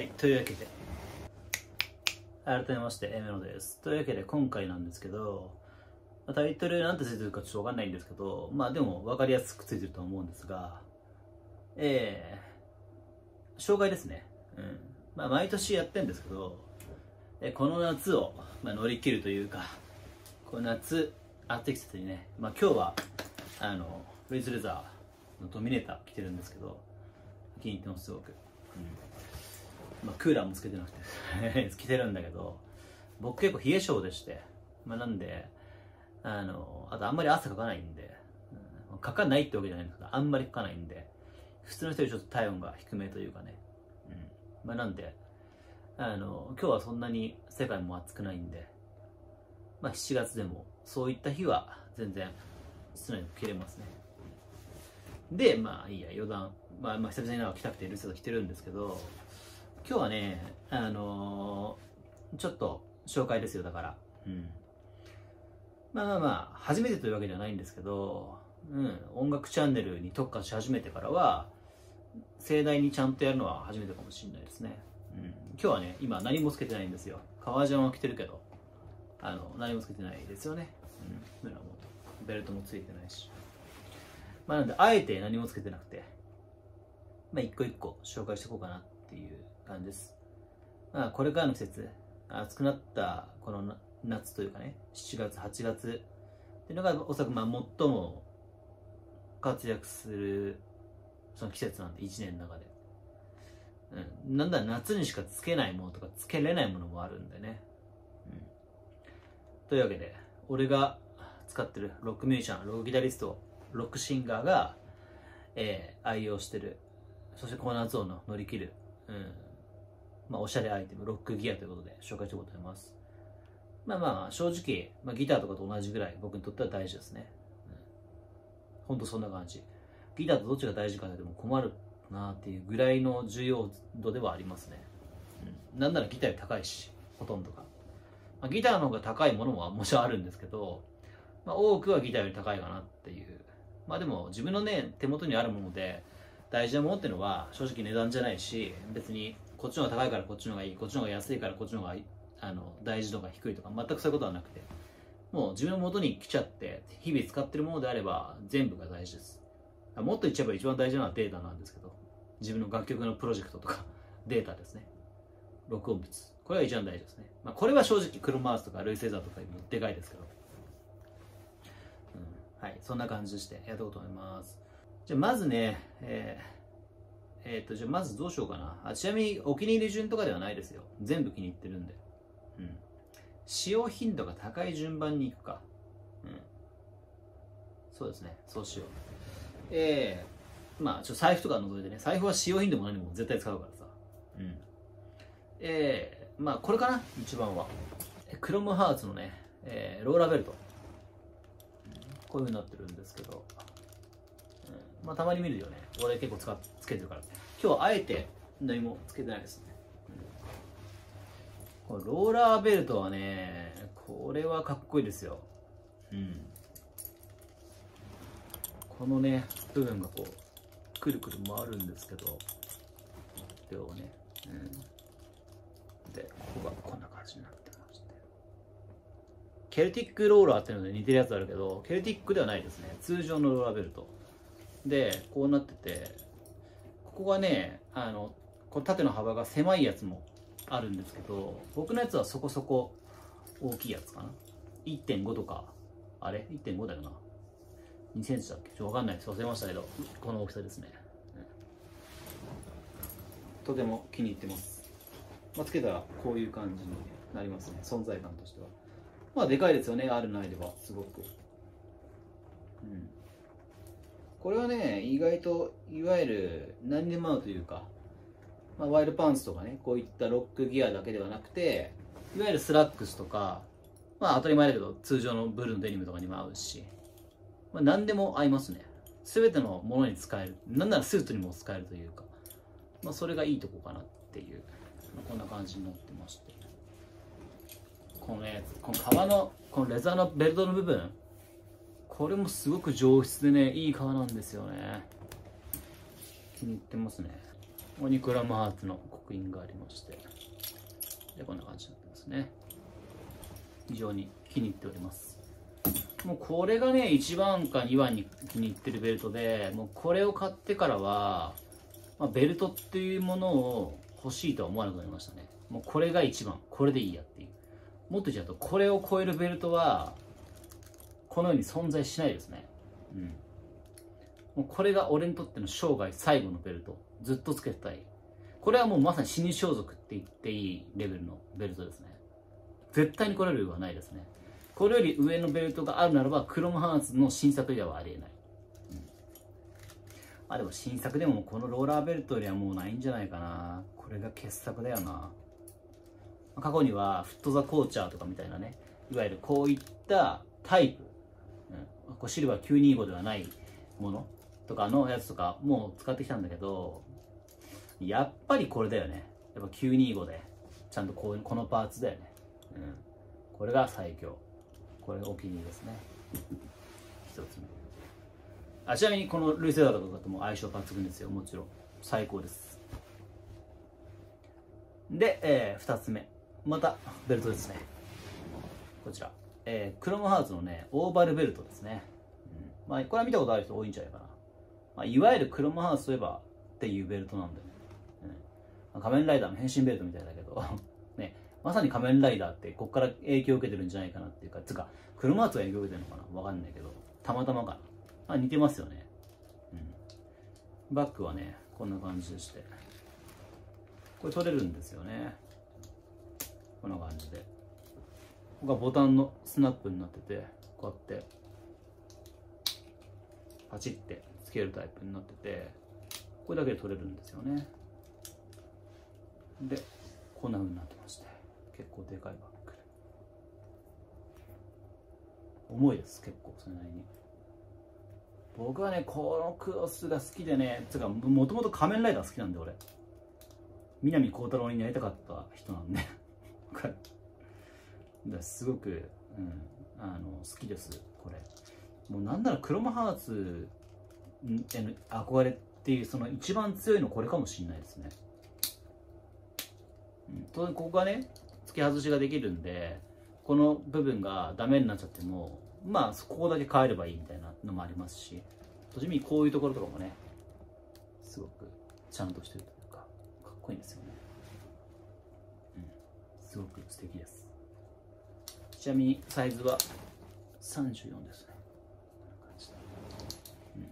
はい、というわけで、改めまして、エメロです。というわけで、今回なんですけど、タイトルなんてついてるかちょっとわかんないんですけど、まあでも分かりやすくついてると思うんですが、えー、障害ですね。うん。まあ毎年やってるんですけど、えこの夏を、まあ、乗り切るというか、この夏、暑い季節にね、まあ今日は、あの、ルイズレザーのドミネーター着てるんですけど、気に入ってます、すごく。うんまあ、クーラーもつけてなくて。着てるんだけど僕結構冷え性でして、まあ、なんであのあとあんまり汗かかないんで、うん、かかないってわけじゃないんですけどあんまりかかないんで。普通の人よりちょっと体温が低めというかね、うん。まあ、なんであの今日はそんなに世界も暑くないんで、まあ、7月でもそういった日は全然室内で着れますね。でまあいいや余談、まあ、まあ久々になんか着たくてルスが着てるんですけど今日はね、あのー、ちょっと紹介ですよ、だから。うん。まあまあまあ、初めてというわけではないんですけど、うん、音楽チャンネルに特化し始めてからは、盛大にちゃんとやるのは初めてかもしれないですね。うん、今日はね、今何もつけてないんですよ。革ジャンは着てるけど、あの、何もつけてないですよね。うん、もベルトもついてないし。まあなんで、あえて何もつけてなくて、まあ一個一個紹介していこうかなっていう感じです。まあ、これからの季節、暑くなったこの夏というかね、7月、8月っていうのがおそらくまあ最も活躍するその季節なんで、1年の中で。うん、なんだ夏にしかつけないものとかつけれないものもあるんでね。うん、というわけで、俺が使ってるロックミュージシャン、ロックギタリスト、ロックシンガーが、えー、愛用してる、そしてこの夏をの乗り切る、うん、まあ、おしゃれアイテム、ロックギアということで紹介していこと思います。まあまあ、正直、まあ、ギターとかと同じぐらい僕にとっては大事ですね。うん、ほんとそんな感じ。ギターとどっちが大事かでも困るなっていうぐらいの重要度ではありますね。うん、なんならギターより高いし、ほとんどが。まあ、ギターの方が高いものももちろんあるんですけど、まあ、多くはギターより高いかなっていう。まあでも自分のね、手元にあるもので大事なものっていうのは正直値段じゃないし、別にこっちの方が高いからこっちの方がいいこっちの方が安いからこっちの方があの大事度が低いとか全くそういうことはなくてもう自分の元に来ちゃって日々使ってるものであれば全部が大事です。もっと言っちゃえば一番大事なのはデータなんですけど自分の楽曲のプロジェクトとか データですね。録音物。これが一番大事ですね、まあ、これは正直クロマースとかルイセーザーとかもでかいですけど、うん、はい。そんな感じでしてやっていこうと思います。じゃあまずね、えーえっ、ー、と、じゃあまずどうしようかな。あちなみにお気に入り順とかではないですよ。全部気に入ってるんで。うん。使用頻度が高い順番にいくか。うん。そうですね。そうしよう。えー、まあ、ちょっと財布とか除いてね。財布は使用頻度も何も絶対使うからさ。うん。えー、まあ、これかな？一番は。クロムハーツのね、えー、ローラベルト。こういう風になってるんですけど。まあ、たまに見るよね。俺結構使っつけてるから。今日はあえて何もつけてないですね。このローラーベルトはね、これはかっこいいですよ。うん。このね、部分がこう、くるくる回るんですけど、両ね、うん。で、ここがこんな感じになってまして。ケルティックローラーっていうので似てるやつあるけど、ケルティックではないですね。通常のローラーベルト。で、こうなってて、ここがね、あの、この縦の幅が狭いやつもあるんですけど、僕のやつはそこそこ大きいやつかな。1.5とか、あれ ?1.5 だよな。2センチだっけ？ちょっとわかんないです。忘れましたけど、この大きさですね。とても気に入ってます。まあ、つけたらこういう感じになりますね。存在感としては。まあ、でかいですよね。あるないでは、すごく。うん。これはね、意外と、いわゆる何でも合うというか、まあ、ワイルドパンツとかね、こういったロックギアだけではなくて、いわゆるスラックスとか、まあ当たり前だけど、通常のブルーのデニムとかにも合うし、まあ、何でも合いますね。すべてのものに使える。なんならスーツにも使えるというか、まあそれがいいとこかなっていう、まあ、こんな感じになってまして。このね、この革の、このレザーのベルトの部分、これもすごく上質でねいい革なんですよね。気に入ってますね。オニクラムハーツの刻印がありまして。でこんな感じになってますね。非常に気に入っております。もうこれがね1番か2番に気に入ってるベルトでもうこれを買ってからは、まあ、ベルトっていうものを欲しいとは思わなくなりましたね。もうこれが一番。これでいいやっていう。もっと言っちゃうとこれを超えるベルトはこのように存在しないですね。うん。もうこれが俺にとっての生涯最後のベルト。ずっとつけたい。これはもうまさに死に装束って言っていいレベルのベルトですね。絶対にこれよりはないですね。これより上のベルトがあるならばクロムハーツの新作ではありえない、うん、あでも新作でもこのローラーベルトよりはもうないんじゃないかな。これが傑作だよな。過去にはフットザコーチャーとかみたいなね。いわゆるこういったタイプ、うん、こうシルバー925ではないものとかのやつとかも使ってきたんだけどやっぱりこれだよね。やっぱ925でちゃんとこうこのパーツだよね。うん。これが最強。これがお気に入りですね。一つ目。あちなみにこのルイセダーとかとも相性抜群ですよ。もちろん。最高です。で、えー、2つ目。またベルトですね。こちら、えー、クロムハーツのねオーバルベルトですね、うん、まあこれは見たことある人多いんじゃないかな、まあ、いわゆるクロムハーツといえばっていうベルトなんでね、うん。まあ、仮面ライダーの変身ベルトみたいだけど。ね。まさに仮面ライダーってここから影響を受けてるんじゃないかなっていうか。つかクロムハーツが影響を受けてるのかな？わかんないけど。たまたまか。な、まあ、似てますよね、うん、バッグはねこんな感じでして。これ取れるんですよね。こんな感じで。がボタンのスナップになっててこうやってパチってつけるタイプになっててこれだけで取れるんですよね。でこんな風になってまして結構でかいバッグ。重いです結構それなりに。僕はねこのクロスが好きでねつうかもともと仮面ライダー好きなんで俺。南光太郎になりたかった人なんで。だすごく、うん、あの好きですこれ。もうなんならクロムハーツへの憧れっていうその一番強いのこれかもしれないですね、うん、当然ここがね付け外しができるんでこの部分がダメになっちゃってもまあここだけ変えればいいみたいなのもありますしとじみこういうところとかもねすごくちゃんとしてるというかかっこいいんですよね。うんすごく素敵です。ちなみにサイズは34ですね、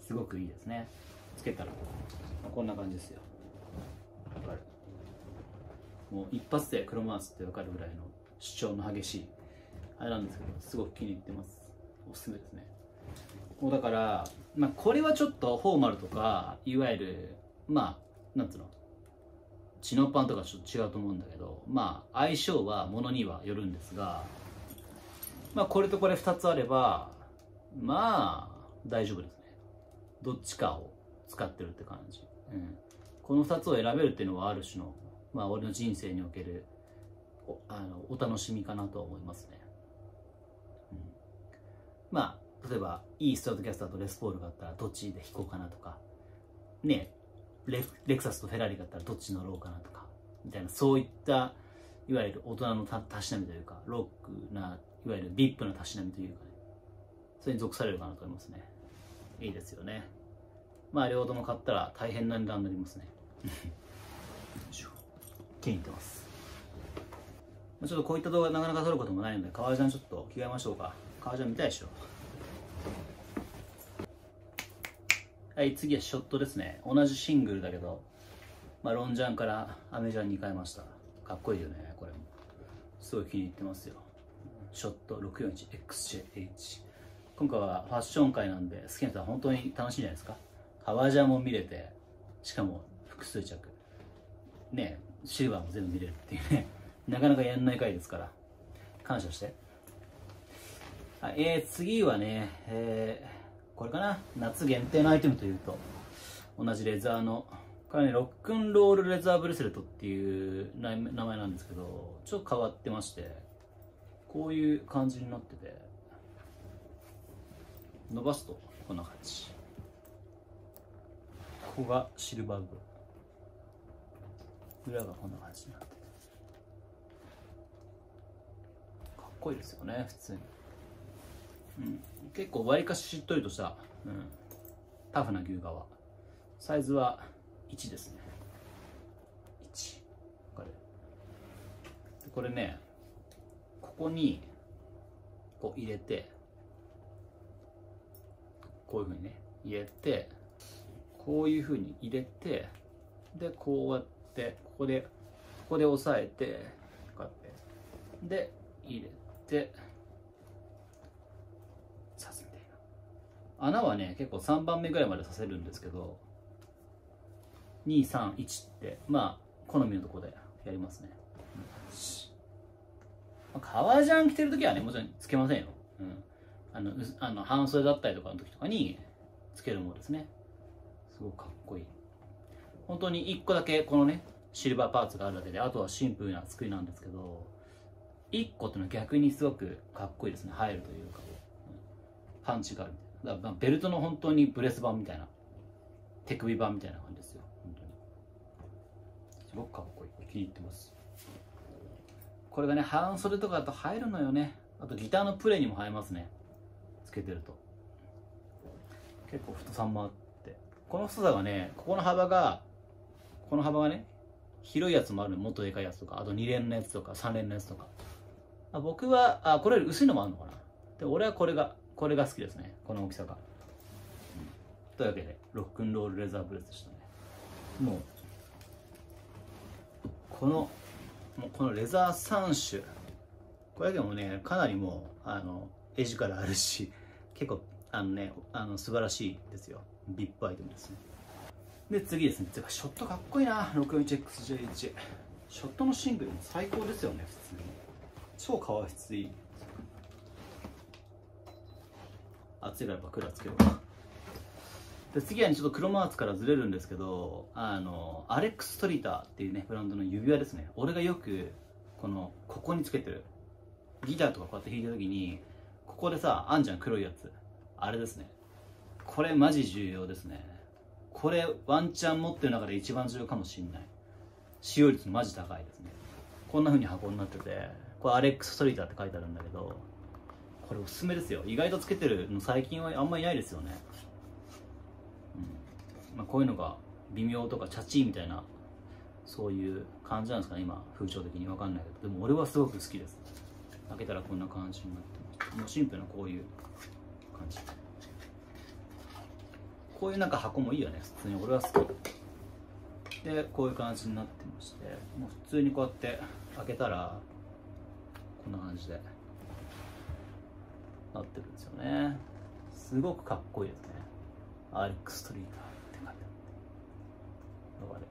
すごくいいですね。つけたら。こんな感じですよ。わかる。もう一発でクロマースってわかるぐらいの主張の激しい。あれなんですけどすごく気に入ってます。おすすめですね。もうだから、まあ、これはちょっとフォーマルとかいわゆるまあなんつうの？チノパンとかちょっと違うと思うんだけどまあ相性はものにはよるんですがまあこれとこれ2つあればまあ大丈夫ですね。どっちかを使ってるって感じ、うん、この2つを選べるっていうのはある種のまあ俺の人生におけるおあのお楽しみかなと思いますね、うん、まあ例えばいいスタートキャスターとレスポールがあったらどっちで弾こうかなとか。ねレレクサスとフェラーリだったらどっち乗ろうかなとかみたいなそういったいわゆる大人のたたしなみというかロックないわゆるビップなたしなみというかね。それに属されるかなと思いますね。いいですよね。まあ両方とも買ったら大変な値段になりますね。気に入ってます。ちょっとこういった動画なかなか撮ることもないので革ジャンちょっと着替えましょうか。革ジャン見たいでしょ？はい次はショットですね。同じシングルだけど、まあ、ロンジャンからアメジャンに変えました。かっこいいよねこれも。すごい気に入ってますよ。ショット 641XJH 今回はファッション界なんで好きな人は本当に楽しいんじゃないですか。革ジャンも見れてしかも複数着。ねシルバーも全部見れるっていうね。なかなかやんない回ですから。感謝して。はい、えー、次はね、えーこれかな。夏限定のアイテムというと同じレザーのこれねロックンロールレザーブレスレットっていう名前なんですけどちょっと変わってましてこういう感じになってて伸ばすとこんな感じ。ここがシルバー部分裏がこんな感じになってて。かっこいいですよね普通に、結構わりかししっとりとした、うん、タフな牛革。サイズは1ですね。1これ。これねここにこう入れてこういうふうにね入れてこういうふうに入れてでこうやってここでここで押さえてこうやって。で入れて刺すみたいな穴はね結構3番目ぐらいまで刺せるんですけど231ってまあ好みのとこでやりますね、うん、革ジャン着てる時はねもちろんつけませんよ、うん、あのあの半袖だったりとかの時とかにつけるものですね。すごくかっこいい。本当に1個だけこのねシルバーパーツがあるだけであとはシンプルな作りなんですけど1個っていうのは逆にすごくかっこいいですね。入るというか。パンチがあるだからベルトの本当にブレス版みたいな手首版みたいな感じですよ。本当に。すごくかっこいい。気に入ってます。これがね半袖とかだと入るのよね。あとギターのプレイにも映えますね。つけてると。結構太さもあって。この太さがねここの幅がこの幅がね広いやつもあるの。もっとでかいやつとか。あと2連のやつとか3連のやつとか。僕はあこれより薄いのもあるのかな。で俺はこれがこれが好きですね。この大きさが、うん、というわけでロックンロールレザーブレスでしたね。もうこのもうこのレザー3種。これだけもねかなりもうあのエジカルあるし結構あのねあの素晴らしいですよ。ビップアイテムですね。で次ですね。てかショットかっこいいな。64XJ1 ショットのシングルも最高ですよね普通に。超革質いい。暑いからやっぱクーラーつけようで次は、ね、ちょっと黒マーツからずれるんですけどあのアレックス・トリーターっていうねブランドの指輪ですね。俺がよくこのここにつけてる。ギターとかこうやって弾いた時にここでさあんじゃん黒いやつ。あれですね。これマジ重要ですね。これワンチャン持ってる中で一番重要かもしんない。使用率マジ高いですね。こんな風に箱になっててこれアレックスストリーターって書いてあるんだけどこれおすすめですよ。意外とつけてるの最近はあんまりないですよね、うん。まあ、こういうのが微妙とかチャチーみたいなそういう感じなんですかね今風潮的に。分かんないけど。でも俺はすごく好きです。開けたらこんな感じになってます。もうシンプルなこういう感じ。こういうなんか箱もいいよね。普通に。俺は好き。でこういう感じになってまして。もう普通にこうやって開けたらこんな感じで。なってるんですよね。すごくかっこいいですね。アレックストリーターって書いてあってかかっ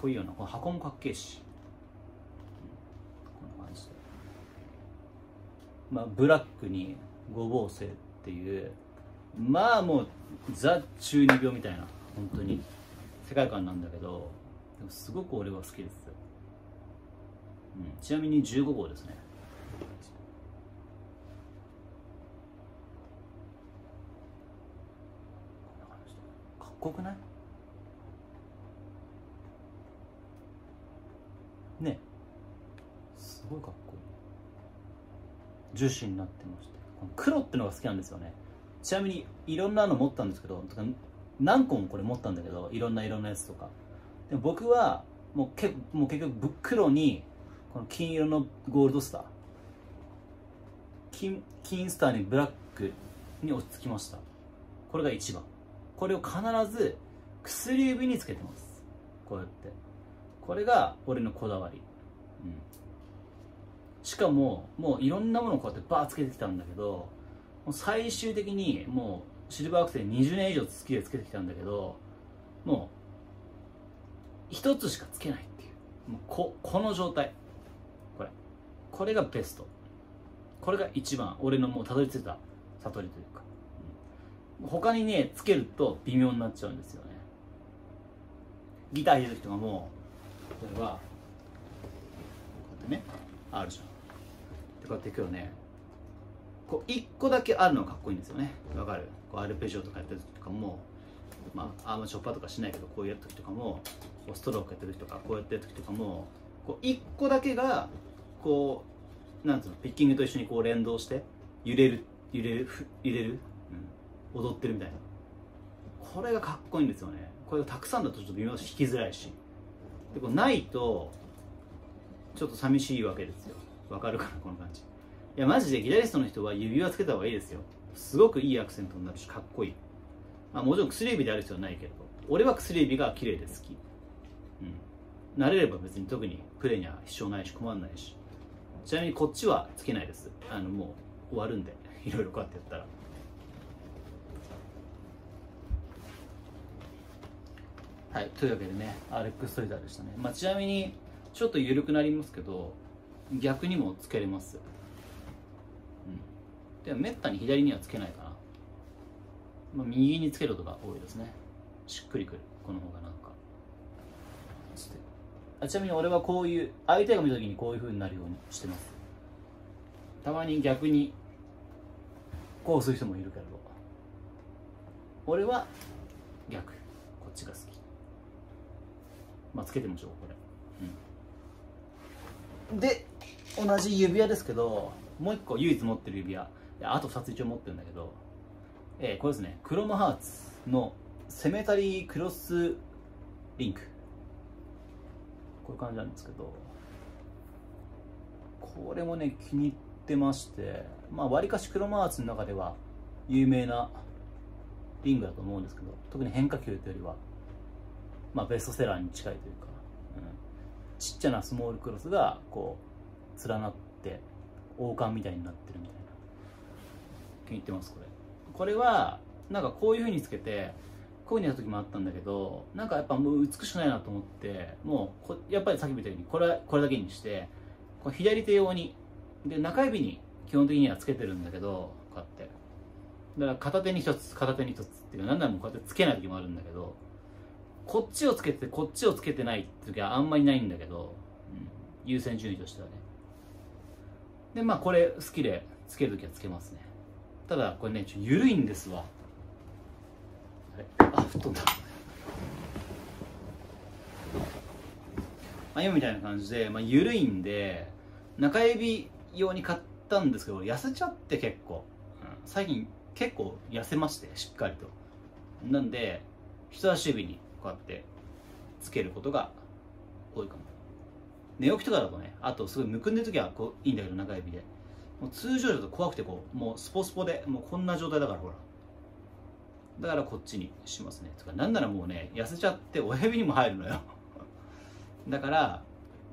こいいようなこの箱もかっけえし、こんな感じで。まあブラックに五芒星っていうまあもうザ中二病みたいな本当に世界観なんだけどでもすごく俺は好きです、うん、ちなみに15号ですねかっこよくない？ねすごいかっこいい。樹脂になってまして。この黒ってのが好きなんですよね。ちなみにいろんなの持ったんですけど何個もこれ持ったんだけどいろんな色のやつとか。でも僕はもうけもう結局黒にこの金色のゴールドスター。金金スターにブラックに落ち着きました。これが一番。これを必ず薬指につけてます。こうやって。これが俺のこだわり、うん、しかももういろんなものをこうやってバーつけてきたんだけど最終的にもうシルバーアクセル20年以上好きでつけてきたんだけどもう一つしかつけないっていう。もうここの状態。これ。これがベスト。これが一番俺のもうたどり着いた悟りというか、他にねつけると微妙になっちゃうんですよね。ギター弾いた時とかも例えばこうやってねあるじゃん。でこうやって今日ねこう1個だけあるのがかっこいいんですよね。わかる？こうアルペジオとかやった時とかもまあアームチョッパーとかしないけどこういう時とかもこうストロークやってる時とかこうやってる時とかもこう1個だけがこうなんつうのピッキングと一緒にこう連動して揺れる揺れる揺れる、うん、踊ってるみたいな。これがかっこいいんですよね。これがたくさんだとちょっと微妙し弾きづらいし。でこうないとちょっと寂しいわけですよ。わかるかなこの感じ。いやマジでギタリストの人は指輪つけた方がいいですよ。すごくいいアクセントになるしかっこいい、まあ、もちろん薬指である必要はないけど。俺は薬指が綺麗で好き。うん。慣れれば別に特にプレーには支障ないし困らないし。ちなみにこっちはつけないです。あのもう終わるんで。いろいろこうやってやったら。はいというわけでねアレックストリーターでしたね、まあ、ちなみにちょっと緩くなりますけど逆にもつけれます。うん。でもめったに左にはつけないかな、まあ、右につけることが多いですね。しっくりくる。この方がなんか。あちなみに俺はこういう相手が見た時にこういうふうになるようにしてます。たまに逆にこうする人もいるけれど。俺は逆。こっちが好き。まあつけてみましょうこれ、うん、で同じ指輪ですけどもう一個唯一持ってる指輪。あと2つ一応持ってるんだけど、えー、これですね。クロムハーツのセメタリークロスリンクこういう感じなんですけど。これもね気に入ってまして。まあわりかしクロマーツの中では有名なリングだと思うんですけど。特に変化球というよりは。まあベストセラーに近いというか、うん、ちっちゃなスモールクロスがこう連なって王冠みたいになってるみたいな。気に入ってますこれ。これはなんかこういう風につけてこういうふうにやった時もあったんだけどなんかやっぱもう美しくないなと思ってもうやっぱりさっきみたいにこれこれだけにしてこう左手用にで中指に基本的にはつけてるんだけどこうやって。だから片手に一つ片手に一つっていう何ならもこうやってつけない時もあるんだけどこっちをつけてこっちをつけてないって時はあんまりないんだけど、うん、優先順位としてはね。でまあこれ好きでつける時はつけますね。ただこれねちょ緩いんですわ。あ吹っ飛んだ、まあ、今みたいな感じで、まあ、緩いんで中指用に買ったんですけど痩せちゃって結構、うん、最近結構痩せましてしっかりと。なんで人差し指にこうやってつけることが多いかも。寝起きとかだとねあとすごいむくんでる時はこういいんだけど中指で。もう通常だと怖くてこうもうスポスポでもうこんな状態だからほら。だからこっちにしますね。とかなんならもうね痩せちゃって親指にも入るのよ。だから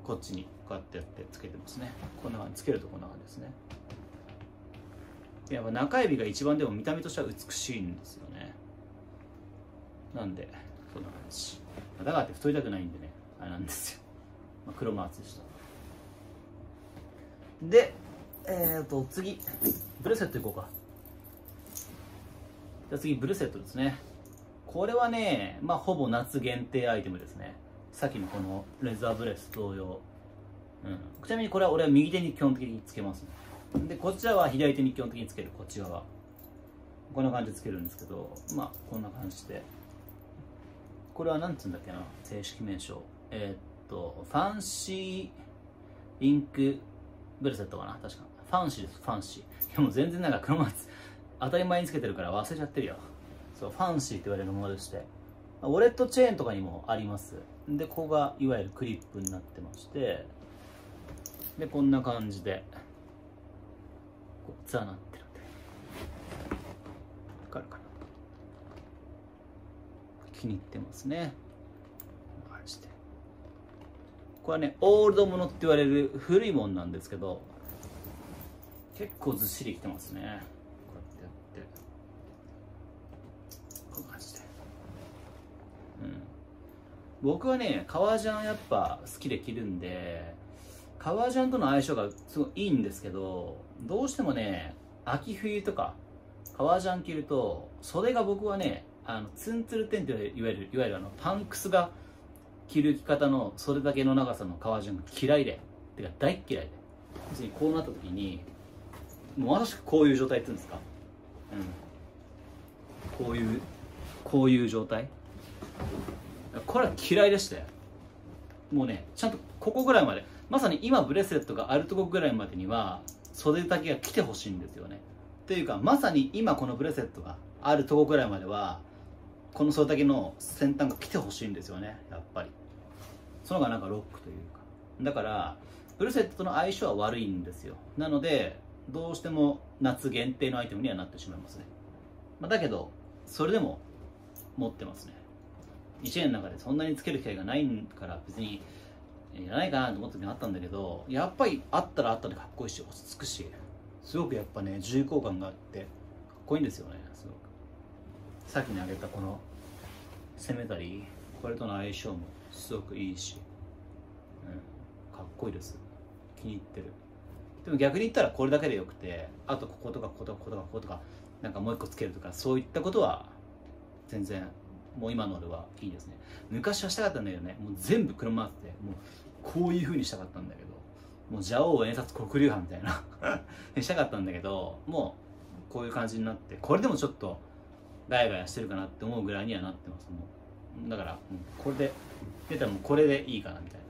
こっちにこうやってやってつけてますね。こんな感じつけるとこんな感じですね。やっぱ中指が一番でも見た目としては美しいんですよね。なんでそんな感じだからって太りたくないんでねあれなんですよ、まあ、黒マーツでしたでえっ、ー、と次。ブレスレットいこうか。じゃ次ブルセットですね。これはねまあほぼ夏限定アイテムですね。さっきのこのレザーブレス同様、うん、ちなみにこれは俺は右手に基本的につけますね。でこちらは左手に基本的につけるこっち側。こんな感じでつけるんですけどまあこんな感じで。これは何つうんだっけな？正式名称。えー、っとファンシーインクブレスレットかな？確か。ファンシーです。ファンシー。でも全然なんか黒松。当たり前につけてるから忘れちゃってるよ。そうファンシーって言われるものでして。ウォレットチェーンとかにもあります。でここがいわゆるクリップになってまして。でこんな感じでこう連なってる。んでわかるかな？気に入ってますねこんな感じでこれはねオールドものって言われる古いもんなんですけど結構ずっしりきてますねこうやってやって。こんな感じで。うん僕はね革ジャンやっぱ好きで着るんで革ジャンとの相性がすごいいいんですけどどうしてもね秋冬とか革ジャン着ると袖が僕はねあのツンツルテンっていわゆるいわゆるあのパンクスが着る着方の袖だけの長さの革ジャンが嫌いでてか大嫌いで。要するにこうなった時にもうまさしくこういう状態っていうんですか？うん。こういうこういう状態？これは嫌いでしたよ。もうねちゃんとここぐらいまで。まさに今ブレスレットがあるとこぐらいまでには袖丈が来てほしいんですよね。というかまさに今このブレスレットがあるとこぐらいまではこの袖丈の先端が来てほしいんですよね。やっぱり。その方がなんかロックというか。だからブレスレットとの相性は悪いんですよ。なのでどうしても夏限定のアイテムにはなってしまいますね、まあ、だけどそれでも持ってますね。1年の中でそんなにつける機会がないから別にいらないかなと思った時があったんだけどやっぱりあったらあったでかっこいいし落ち着くしすごくやっぱね重厚感があってかっこいいんですよねすごく。さっきにあげたこのセメタリーこれとの相性もすごくいいし、うん、かっこいいです。気に入ってる。でも逆に言ったらこれだけでよくてあとこことかこことかこことかこことかなんかもう一個つけるとかそういったことは全然もう今の俺はいいですね。昔はしたかったんだけどねもう全部車ってもうこういう風にしたかったんだけどもう蛇王演殺黒竜派みたいな したかったんだけどもうこういう感じになってこれでもちょっとガヤガヤしてるかなって思うぐらいにはなってます。もう。だから、これで出たらもうこれでいいかなみたいな、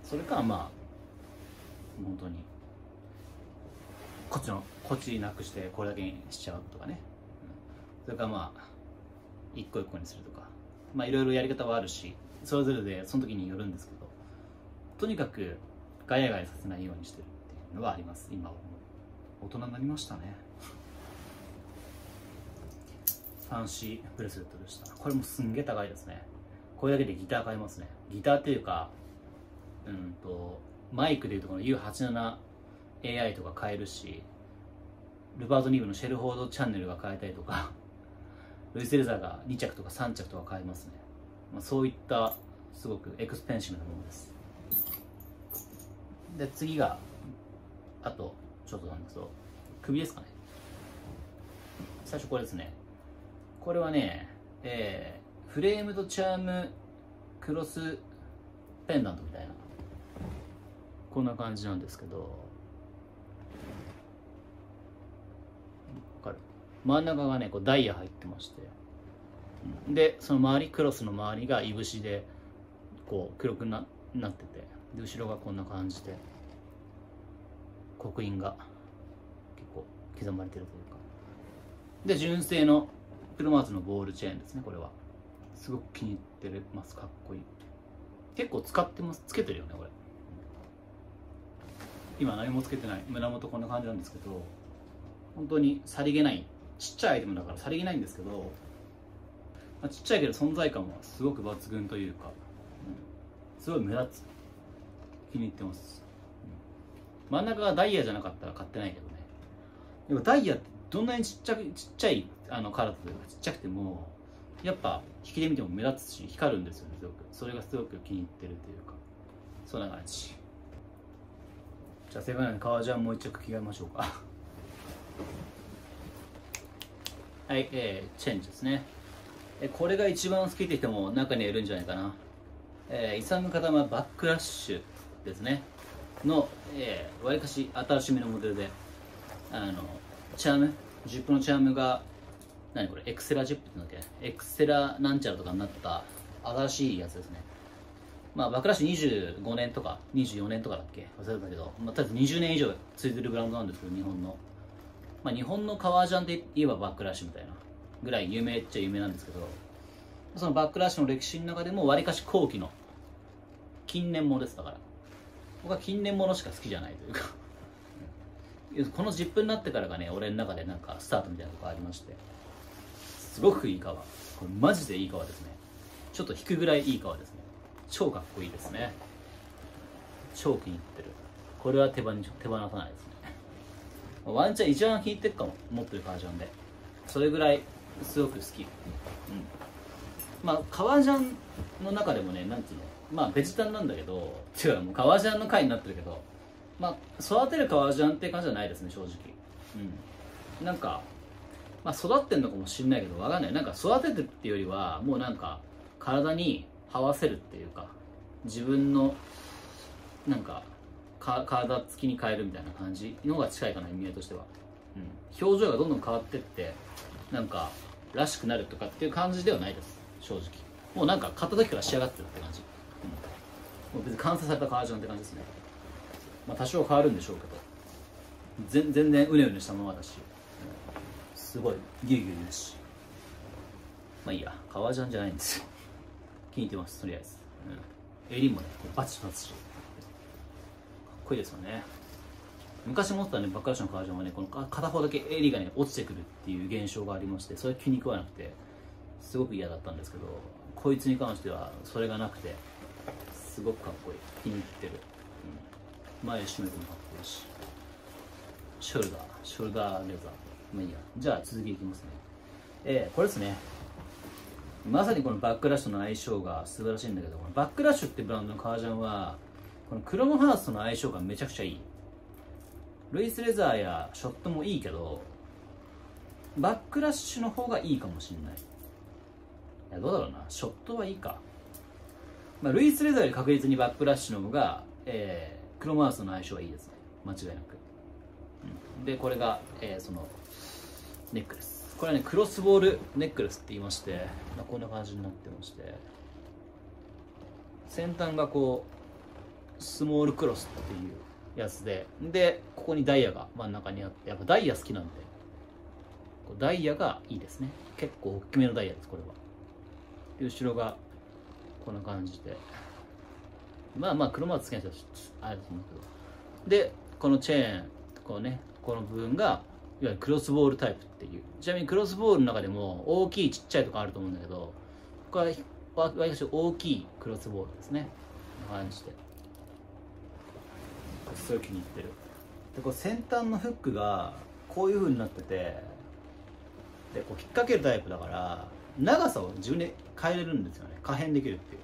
うん、それかまあ本当にこっちのこっちなくしてこれだけにしちゃうとかね、うん、それかまあ一個一個にするとか。まあいろいろやり方はあるしそれぞれでその時によるんですけどとにかくガヤガヤさせないようにしてるっていうのはあります今は大人になりましたね。ファンシーブレスレットでした。これもすんげえ高いですね。これだけでギター買えますね。ギターっていうかうんとマイクでいうとこの U87AI とか買えるしルバート・ニーブのシェルフォードチャンネルが買えたりとか ルイス・レザーが2着とか3着とか買えますね、まあ、そういったすごくエクスペンシブなものです。で次があとちょっとなんですけど首ですかね。最初これですね。これはね、えー、フレームとチャームクロスペンダントみたいな。こんな感じなんですけど。真ん中がねこうダイヤ入ってまして。でその周りクロスの周りがいぶしでこう黒くななってて。で後ろがこんな感じで刻印が結構刻まれてるというか。で純正のプロマーツのボールチェーンですねこれは。すごく気に入ってますかっこいい。結構使ってますつけてるよねこれ。今何もつけてない。胸元こんな感じなんですけど本当にさりげない。ちっちゃいアイテムだからさりげないんですけど、まあ、ちっちゃいけど存在感はすごく抜群というか、うん、すごい目立つ。気に入ってます、うん、真ん中がダイヤじゃなかったら買ってないけどね。でもダイヤってどんなにちっちゃくちっちゃいあのカラーというかちっちゃくてもやっぱ引きで見ても目立つし光るんですよねすごくそれがすごく気に入ってるというかそんな感じじゃあセブンイレ革ジャンもう一着着替えましょうか はい、えー、チェンジですね。えこれが一番好きって人も中にいるんじゃないかな。えー、イサムカタマバックラッシュですね。の、えー、わりかし新しめのモデルで、あの、チャーム、ジップのチャームが、何これ、エクセラジップって言うんだっけ？エクセラなんちゃらとかになった新しいやつですね。まあ、バックラッシュ25年とか24年とかだっけ？忘れたけど、まあ、とりあえず20年以上続いてるブランドなんですけど、日本の。まあ、日本の革ジャンで言えばバックラッシュみたいなぐらい有名っちゃ有名なんですけどそのバックラッシュの歴史の中でもわりかし後期の近年ものです。だから僕は近年ものしか好きじゃないというか。この10分になってからがね俺の中でなんかスタートみたいなとこありまして。すごくいい革これマジでいい革ですね。ちょっと引くぐらいいい革ですね。超かっこいいですね。超気に入ってる。これは手放手放さないですね。ワンチャン一番引いてるかも。持ってる革ジャンで。それぐらいすごく好き、うん、まあ革ジャンの中でもねなんつうの。まあベジタンなんだけど。違うもう革ジャンの回になってるけど。まあ育てる革ジャンって感じじゃないですね正直。うん。なんかまあ育ってんのかもしんないけどわかんない。なんか育ててっていうよりはもうなんか体に這わせるっていうか自分のなんか体つきに変えるみたいな感じのが近いかな意味合いとしては、うん、表情がどんどん変わってってなんからしくなるとかっていう感じではないです正直。もうなんか買った時から仕上がってるって感じ、うん、もう別に完成された革ジャンって感じですね。まあ多少変わるんでしょうけど。全全然うねうねしたままだし、すごいギュウギュウ言うし。まあいいや。革ジャンじゃないんですよ。気に入ってますとりあえず、うん、襟もねバチバチしかっこいいですよね。昔持ってたねバックラシの革ジャンはねこの片方だけ襟がね落ちてくるっていう現象がありましてそれ気に食わなくてすごく嫌だったんですけどこいつに関してはそれがなくてすごくかっこいい。気に入ってる、前締めてもかっこいいしショルダーショルダーレザー。まあいいや。じゃあ続きいきますね。えー、これですね。まさにこのバックラッシュの相性が素晴らしいんだけどこのバックラッシュってブランドの革ジャンはこのクロムハーツとの相性がめちゃくちゃいい。ルイスレザーやショットもいいけどバックラッシュの方がいいかもしんない。いやどうだろうな。ショットはいいか、まあ、ルイスレザーより確実にバックラッシュの方が、えー、クロマウスの相性はいいですね。間違いなく、うん、でこれが、えー、そのネックレス。これはねクロスボールネックレスって言いまして、ま、こんな感じになってまして。先端がこうスモールクロスっていうやつで。でここにダイヤが真ん中にあってやっぱダイヤ好きなんでダイヤがいいですね。結構大きめのダイヤですこれは。後ろがこんな感じで。まあまあ車はつけないとあれだと思うけど。でこのチェーンこうねこの部分がいわゆるクロスボールタイプっていう。ちなみにクロスボールの中でも大きいちっちゃいとかあると思うんだけどこれはわりかし大きいクロスボールですね。こんな感じで。すごい気に入ってる。でこう先端のフックがこういう風になっててでこう引っ掛けるタイプだから長さを自分で変えれるんですよね。可変できるっていう。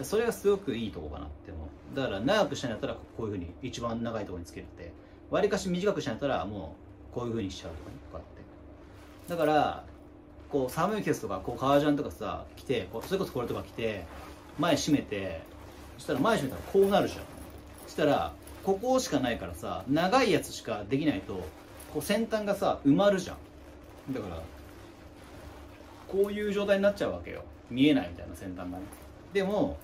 それがすごくいいとこかなって思う。だから長くしたんやったらこういう風に一番長いところにつけるってわりかし短くしたんやったらもうこういう風にしちゃうとかにこうやって。だからこう寒い季節とかこう革ジャンとかさ着てこうそれこそこれとか着て前閉めてそしたら前閉めたらこうなるじゃん。そしたらここしかないからさ長いやつしかできないとこう先端がさ埋まるじゃん。だからこういう状態になっちゃうわけよ。見えないみたいな先端がね。でも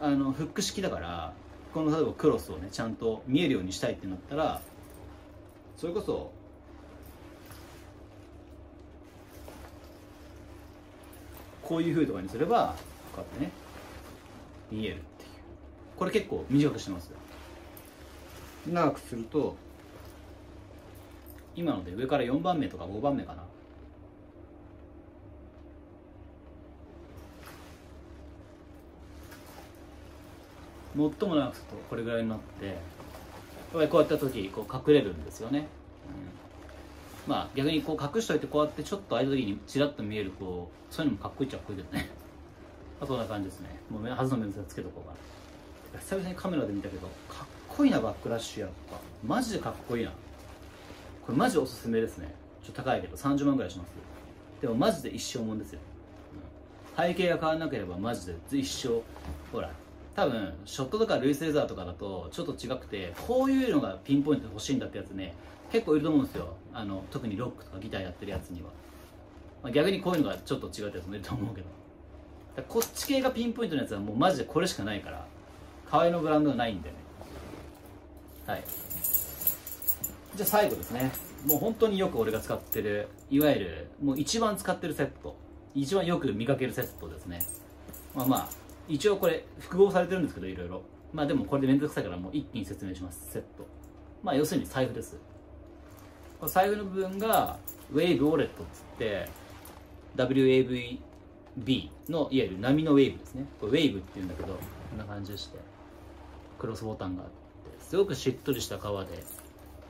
あのフック式だからこの例えばクロスをねちゃんと見えるようにしたいってなったらそれこそこういうふうとかにすればこうやってね見えるっていう。これ結構短くしてます長くすると今ので上から4番目とか5番目かな。最も長くするとこれぐらいになってやっぱりこうやった時こう隠れるんですよね、うん、まあ逆にこう隠しといてこうやってちょっと開いた時にちらっと見えるこうそういうのもかっこいいっちゃかっこいいけどね。そんな感じですね。もう外の面接つけとこうかな。久々にカメラで見たけどかっこいいなバックラッシュやっぱ。マジでかっこいいな。これマジおすすめですね。ちょっと高いけど30万ぐらいします。でもマジで一生もんですよ、うん、背景が変わらなければマジで一生ほら多分ショットとかルイスレザーとかだとちょっと違くてこういうのがピンポイントで欲しいんだってやつね結構いると思うんですよ。あの特にロックとかギターやってるやつには、まあ、逆にこういうのがちょっと違うってやつもいると思うけど。こっち系がピンポイントのやつはもうマジでこれしかないから可愛いのブランドがないんでね。はい。じゃあ最後ですね。もう本当によく俺が使ってるいわゆるもう一番使ってるセット。一番よく見かけるセットですね。まあまあ一応これ複合されてるんですけどいろいろ。まあでもこれで面倒くさいからもう一気に説明します。セット。まあ要するに財布です。財布の部分がウェーブウォレットっつって WAVB のいわゆる波のウェーブですね。これウェーブっていうんだけどこんな感じでしてクロスボタンがあってすごくしっとりした革で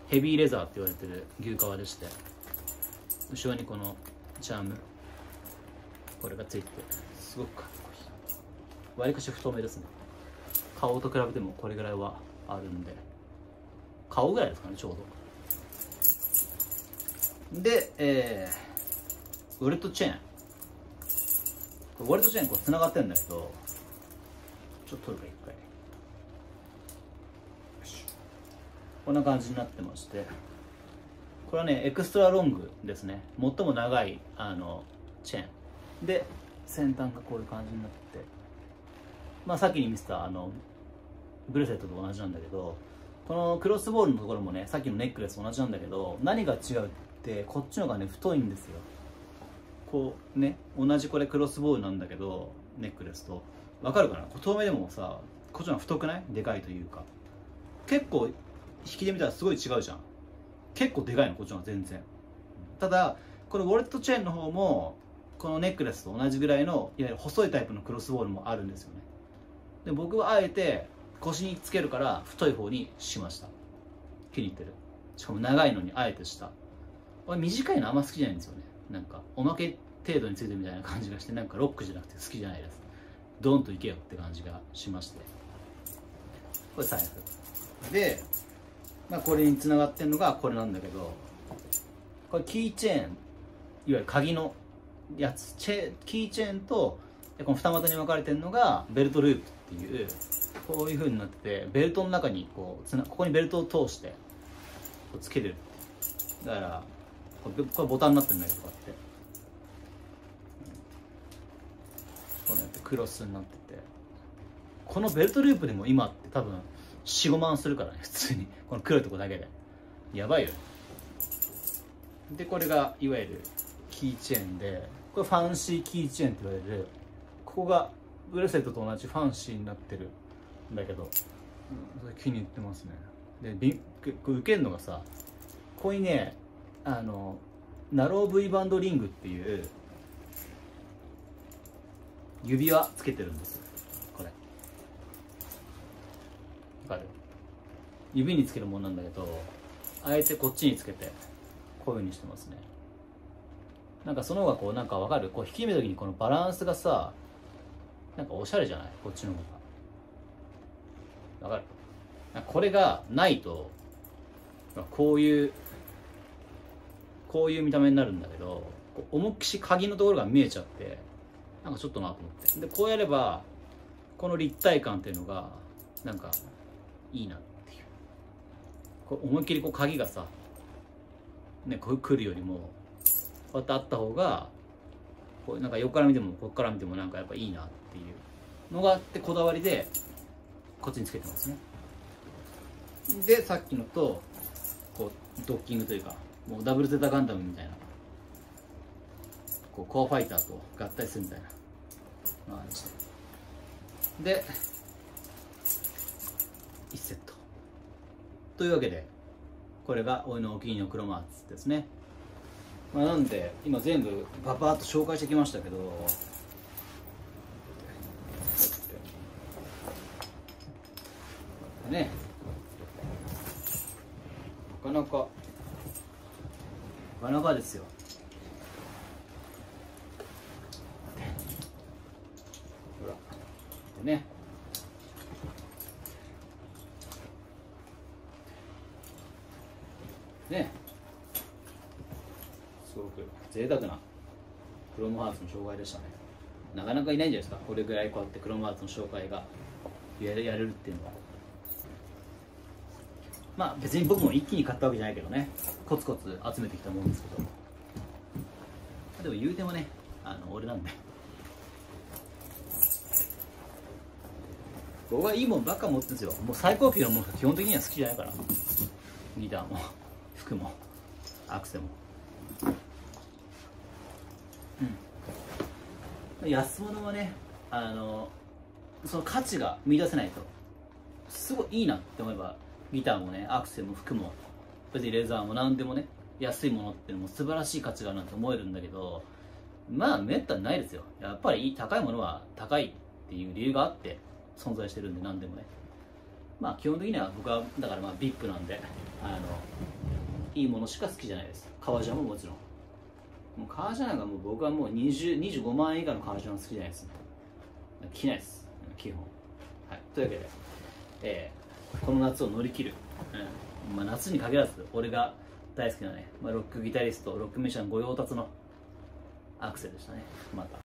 ヘビーレザーって言われてる牛革でして後ろにこのチャームこれがついてすごくかっわりかし太めですね。顔と比べてもこれぐらいはあるんで。顔ぐらいですかねちょうど。でえー、ウォレットチェーン。ウォレットチェーンこうつながってるんだけどちょっと取るか一回こんな感じになってまして。これはねエクストラロングですね。最も長いあのチェーン。で先端がこういう感じになって。まあさっきに見せたあのブレスレットと同じなんだけどこのクロスボールのところもねさっきのネックレスと同じなんだけど何が違うってこっちのがね太いんですよ。こうね同じこれクロスボールなんだけどネックレスと。わかるかな？遠目でもさこっちのが太くない？でかいというか。結構引きで見たらすごい違うじゃん。結構でかいのこっちのが全然。ただこのウォレットチェーンの方もこのネックレスと同じぐらいのいわゆる細いタイプのクロスボールもあるんですよね。で僕はあえて腰につけるから太い方にしました。気に入ってる。しかも長いのにあえてした。俺短いのあんま好きじゃないんですよね。なんかおまけ程度についてみたいな感じがしてなんかロックじゃなくて好きじゃないです。ドンといけよって感じがしまして。これ財布。で、まあ、これにつながってるのがこれなんだけどこれキーチェーンいわゆる鍵のやつ。チェキーチェーンとこの二股に分かれてるのがベルトループ。ていうこういう風になっててベルトの中にこうつなここにベルトを通してこうつけれるだからこれこれボタンになってるんだけどこうやって。こうやってクロスになってて。このベルトループでも今って多分45万するからね普通に。この黒いとこだけで。やばいよ。でこれがいわゆるキーチェーンでこれファンシーキーチェーンって言われるここがブレスレットと同じファンシーになってるんだけど、それ気に入ってますね。でびこれ受けるのがさここにねあのナロー V バンドリングっていう指輪つけてるんです。これ。わかる？指につけるものなんだけどあえてこっちにつけてこういうふうにしてますね。なんかその方がこうなんかわかる？こう引き目の時にこのバランスがさなんかおしゃれじゃない？こっちの方が。わかる？これがないとこういうこういう見た目になるんだけど思いっきし鍵のところが見えちゃってなんかちょっとなと思って。でこうやればこの立体感っていうのがなんかいいなっていう。こう思いっきりこう鍵がさねこう来るよりもこうやってあった方がこうなんか横から見てもここから見てもなんかやっぱいいなって。のがあってこだわりでこっちにつけてますね。でさっきのとこうドッキングというかもうダブルゼータガンダムみたいなこうコアファイターと合体するみたいな感じでで1セット。というわけでこれが俺のお気に入りのクロマーツですね、まあ、なんで今全部パパッと紹介してきましたけどね。なかなか。なかなかですよ。ほら。でね。ね。すごく贅沢な。クロムハーツの紹介でしたね。なかなかいないんじゃないですか。これぐらいこうやってクロムハーツの紹介がやれるっていうのは。まあ別に僕も一気に買ったわけじゃないけどねコツコツ集めてきたもんですけど。でも言うてもねあの俺なんで。僕はいいもんばっか持ってるんですよ。もう最高級のもの基本的には好きじゃないから。ギターも服もアクセも。うん。安物はねあのその価値が見出せないとすごいいいなって思えばギターもねアクセも服も別にレザーも何でもね安いものってのも素晴らしい価値があるなんて思えるんだけどまあめったにないですよ。やっぱり高いものは高いっていう理由があって存在してるんで何でもね。まあ基本的には僕はだからまあ VIP なんであのいいものしか好きじゃないです。革ジャンももちろん。もう革ジャンなんかもう僕はもう20 25万円以下の革ジャン好きじゃないです着ないです。基本。はい。というわけでえーこの夏を乗り切る、うん。まあ、夏に限らず俺が大好きなね、まあ、ロックギタリストロックミュージシャン御用達のアクセルでしたね。また。